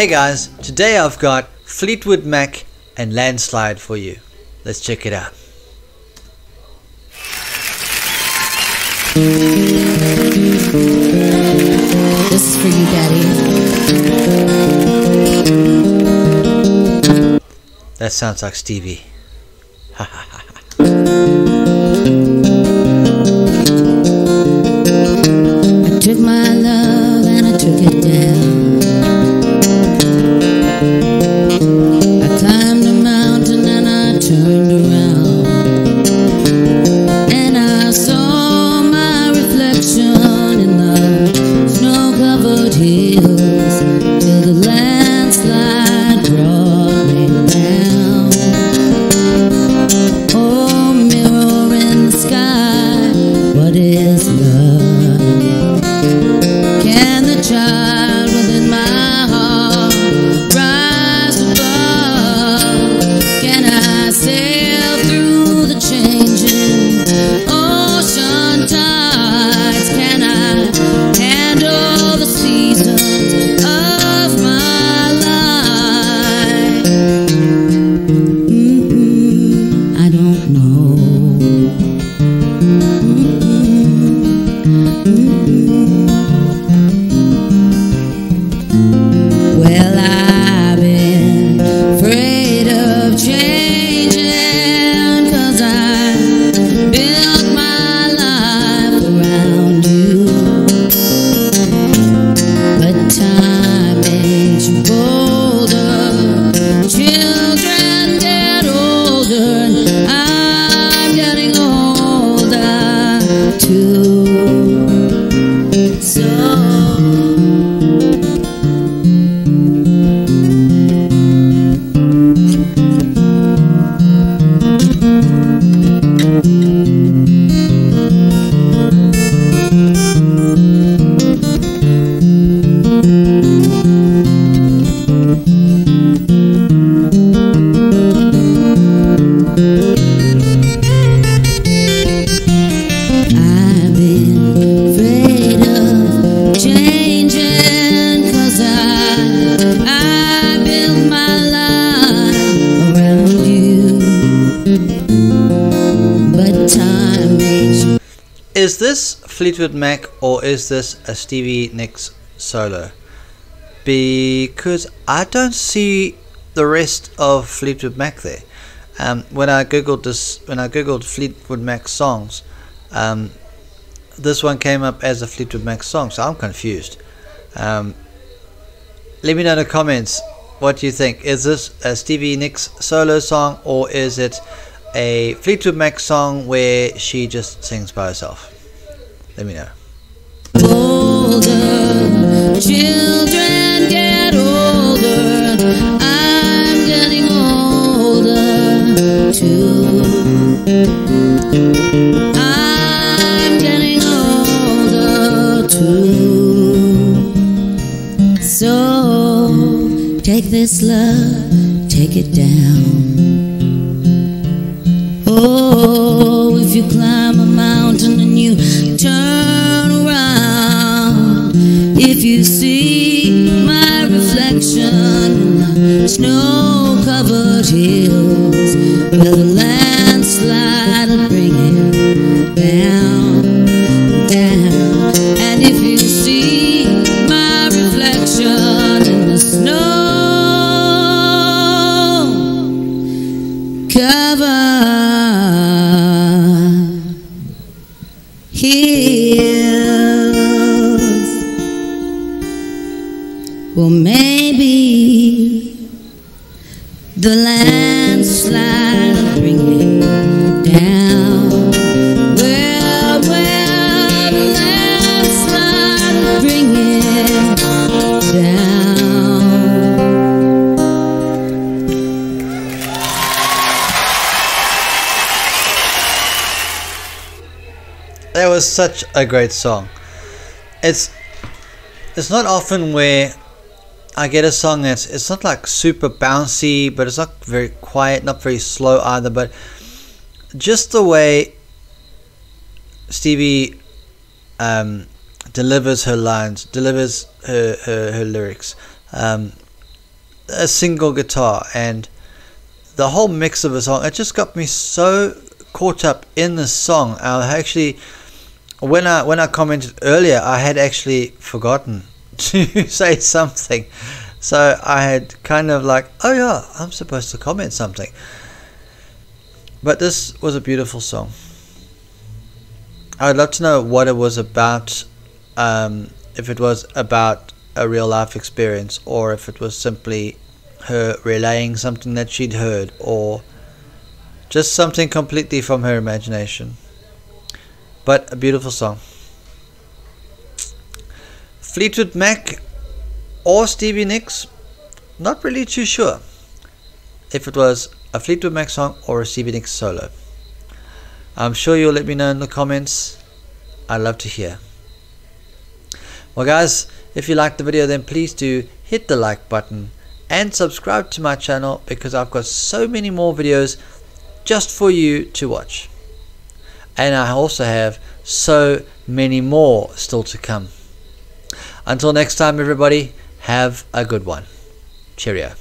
Hey guys, today I've got Fleetwood Mac and Landslide for you. Let's check it out. This is for you, Daddy. That sounds like Stevie. I Is this Fleetwood Mac or is this a Stevie Nicks solo? Because I don't see the rest of Fleetwood Mac there. Um, when I googled this, when I googled Fleetwood Mac songs, um, this one came up as a Fleetwood Mac song, so I'm confused. Um, let me know in the comments what you think. Is this a Stevie Nicks solo song or is it a Fleetwood Mac song where she just sings by herself? Let me know. older. Children get older. Too. I'm getting older too. So take this love, take it down. Oh, if you climb a mountain and you turn around, if you see the snow covered hills, where the landslide will bring it down, down. And if you see my reflection in the snow, cover hills. Was such a great song. It's it's not often where I get a song that's it's not like super bouncy, but it's not very quiet, not very slow either. But just the way Stevie um, delivers her lines, delivers her her, her lyrics. Um, a single guitar and the whole mix of the song. It just got me so caught up in the song. I actually, when I when I commented earlier, I had actually forgotten to say something. So I had kind of like, oh yeah, I'm supposed to comment something. But this was a beautiful song. I'd love to know what it was about. Um, if it was about a real life experience, or if it was simply her relaying something that she'd heard, or just something completely from her imagination. But a beautiful song. Fleetwood Mac or Stevie Nicks, not really too sure if it was a Fleetwood Mac song or a Stevie Nicks solo. I'm sure you'll let me know in the comments. I'd love to hear. Well guys, if you liked the video then please do hit the like button and subscribe to my channel because I've got so many more videos just for you to watch. And I also have so many more still to come. Until next time everybody, have a good one. Cheerio.